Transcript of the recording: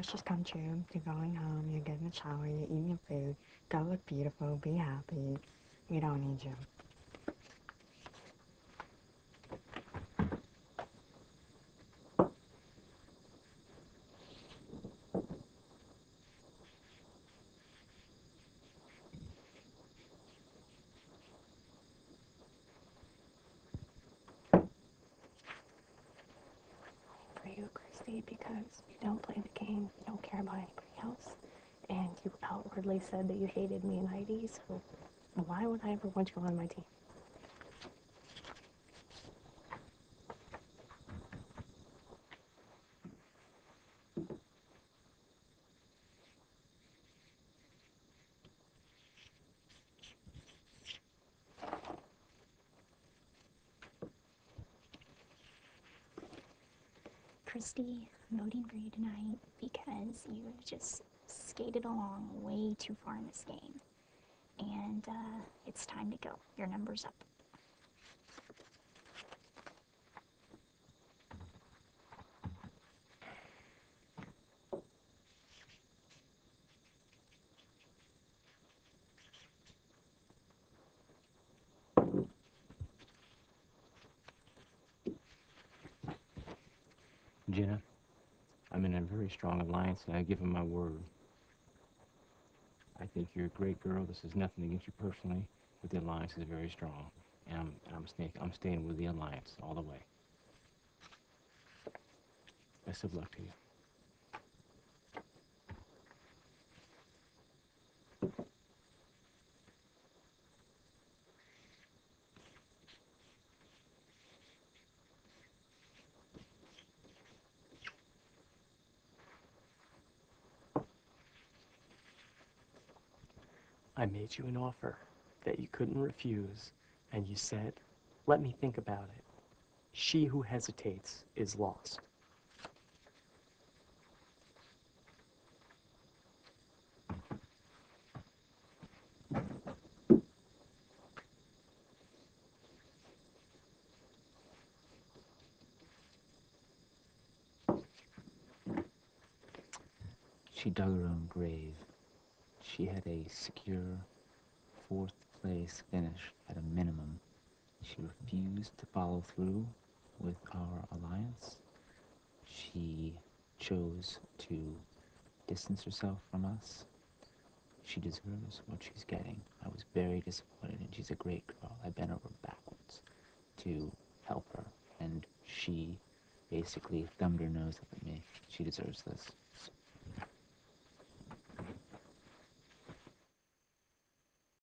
wishes come true. You're going home, you're getting a shower, you're eating your food. Go look beautiful, be happy. We don't need you. for Christy, because you don't play the game, you don't care about anybody else, and you outwardly said that you hated me and Heidi, so why would I ever want you on my team? Christy, I'm voting for you tonight because you just skated along way too far in this game. And uh, it's time to go. Your number's up. Jenna, I'm in a very strong alliance, and I give him my word. I think you're a great girl. This is nothing against you personally, but the alliance is very strong, and I'm and I'm I'm staying with the alliance all the way. Best of luck to you. I made you an offer that you couldn't refuse, and you said, Let me think about it. She who hesitates is lost. She dug her own grave. She had a secure fourth place finish at a minimum. She refused to follow through with our alliance. She chose to distance herself from us. She deserves what she's getting. I was very disappointed, and she's a great girl. I bent over backwards to help her, and she basically thumbed her nose up at me. She deserves this.